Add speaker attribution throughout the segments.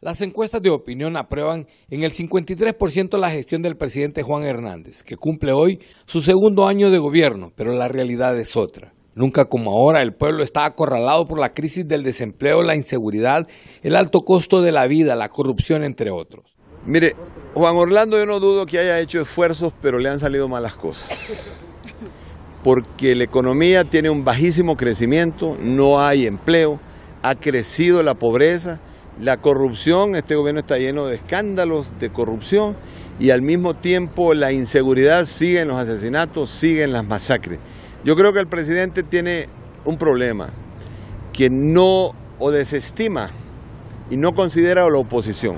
Speaker 1: Las encuestas de opinión aprueban en el 53% la gestión del presidente Juan Hernández, que cumple hoy su segundo año de gobierno, pero la realidad es otra. Nunca como ahora el pueblo está acorralado por la crisis del desempleo, la inseguridad, el alto costo de la vida, la corrupción, entre otros.
Speaker 2: Mire, Juan Orlando yo no dudo que haya hecho esfuerzos, pero le han salido malas cosas. Porque la economía tiene un bajísimo crecimiento, no hay empleo, ha crecido la pobreza la corrupción, este gobierno está lleno de escándalos de corrupción y al mismo tiempo la inseguridad sigue en los asesinatos, sigue en las masacres. Yo creo que el presidente tiene un problema, que no o desestima y no considera a la oposición.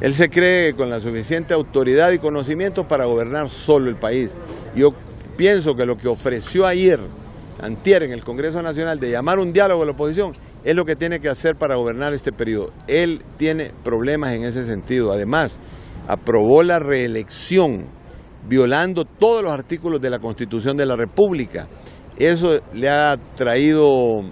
Speaker 2: Él se cree con la suficiente autoridad y conocimiento para gobernar solo el país. Yo pienso que lo que ofreció ayer, antier, en el Congreso Nacional, de llamar un diálogo a la oposición, es lo que tiene que hacer para gobernar este periodo. Él tiene problemas en ese sentido. Además, aprobó la reelección violando todos los artículos de la Constitución de la República. Eso le ha traído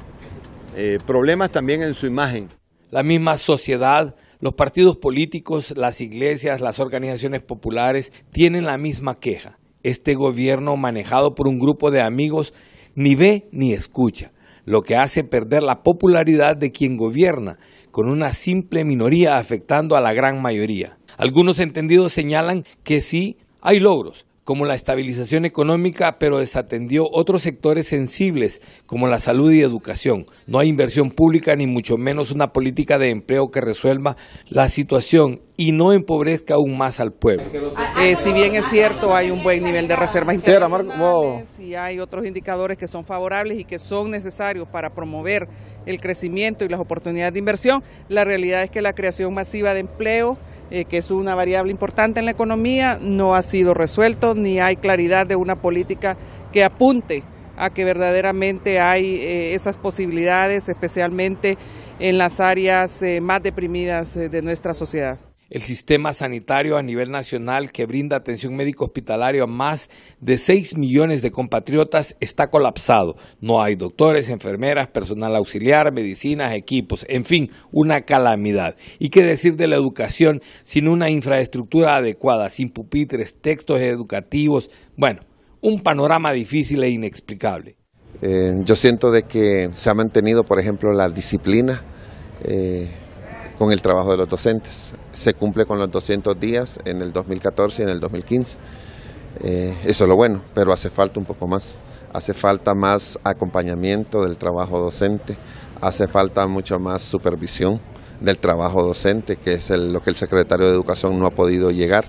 Speaker 2: eh, problemas también en su imagen.
Speaker 1: La misma sociedad, los partidos políticos, las iglesias, las organizaciones populares tienen la misma queja. Este gobierno manejado por un grupo de amigos ni ve ni escucha lo que hace perder la popularidad de quien gobierna, con una simple minoría afectando a la gran mayoría. Algunos entendidos señalan que sí hay logros, como la estabilización económica, pero desatendió otros sectores sensibles como la salud y educación. No hay inversión pública ni mucho menos una política de empleo que resuelva la situación y no empobrezca aún más al pueblo.
Speaker 3: Eh, si bien es cierto, hay un buen nivel de reservas internacionales y hay otros indicadores que son favorables y que son necesarios para promover el crecimiento y las oportunidades de inversión, la realidad es que la creación masiva de empleo eh, que es una variable importante en la economía, no ha sido resuelto ni hay claridad de una política que apunte a que verdaderamente hay eh, esas posibilidades, especialmente en las áreas eh, más deprimidas de nuestra sociedad.
Speaker 1: El sistema sanitario a nivel nacional que brinda atención médico hospitalaria a más de 6 millones de compatriotas está colapsado. No hay doctores, enfermeras, personal auxiliar, medicinas, equipos, en fin, una calamidad. ¿Y qué decir de la educación sin una infraestructura adecuada, sin pupitres, textos educativos? Bueno, un panorama difícil e inexplicable.
Speaker 4: Eh, yo siento de que se ha mantenido, por ejemplo, la disciplina. Eh, con el trabajo de los docentes. Se cumple con los 200 días en el 2014 y en el 2015. Eh, eso es lo bueno, pero hace falta un poco más. Hace falta más acompañamiento del trabajo docente, hace falta mucho más supervisión del trabajo docente, que es lo que el secretario de Educación no ha podido llegar.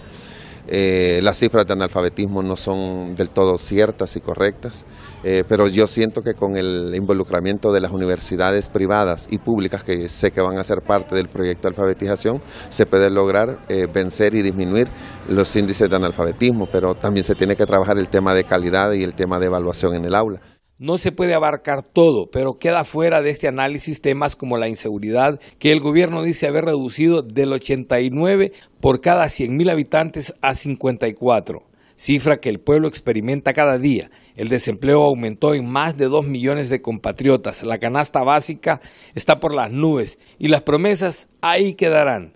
Speaker 4: Eh, las cifras de analfabetismo no son del todo ciertas y correctas, eh, pero yo siento que con el involucramiento de las universidades privadas y públicas que sé que van a ser parte del proyecto de alfabetización, se puede lograr eh, vencer y disminuir los índices de analfabetismo, pero también se tiene que trabajar el tema de calidad y el tema de evaluación en el aula.
Speaker 1: No se puede abarcar todo, pero queda fuera de este análisis temas como la inseguridad, que el gobierno dice haber reducido del 89 por cada 100.000 habitantes a 54, cifra que el pueblo experimenta cada día. El desempleo aumentó en más de 2 millones de compatriotas, la canasta básica está por las nubes y las promesas ahí quedarán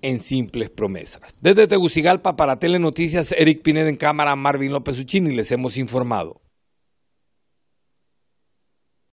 Speaker 1: en simples promesas. Desde Tegucigalpa para Telenoticias, Eric Pineda en cámara, Marvin López Uchini les hemos informado.